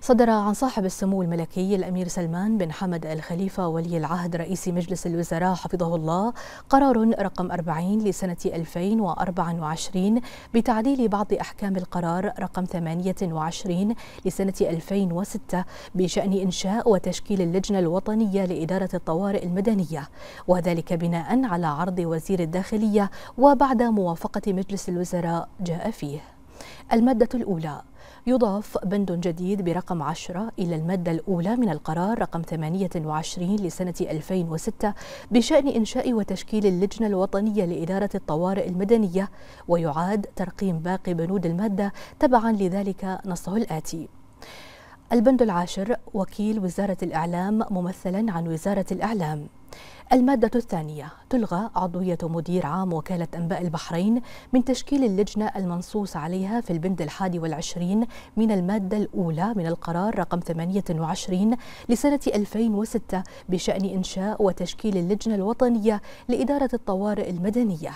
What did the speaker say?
صدر عن صاحب السمو الملكي الأمير سلمان بن حمد الخليفة ولي العهد رئيس مجلس الوزراء حفظه الله قرار رقم 40 لسنة 2024 بتعديل بعض أحكام القرار رقم 28 لسنة 2006 بشأن إنشاء وتشكيل اللجنة الوطنية لإدارة الطوارئ المدنية وذلك بناء على عرض وزير الداخلية وبعد موافقة مجلس الوزراء جاء فيه. المادة الأولى يضاف بند جديد برقم 10 إلى المادة الأولى من القرار رقم 28 لسنة 2006 بشأن إنشاء وتشكيل اللجنة الوطنية لإدارة الطوارئ المدنية ويعاد ترقيم باقي بنود المادة تبعا لذلك نصه الآتي. البند العاشر وكيل وزارة الإعلام ممثلا عن وزارة الإعلام. المادة الثانية تلغى عضوية مدير عام وكالة أنباء البحرين من تشكيل اللجنة المنصوص عليها في البند الحادي والعشرين من المادة الأولى من القرار رقم 28 لسنة 2006 بشأن إنشاء وتشكيل اللجنة الوطنية لإدارة الطوارئ المدنية.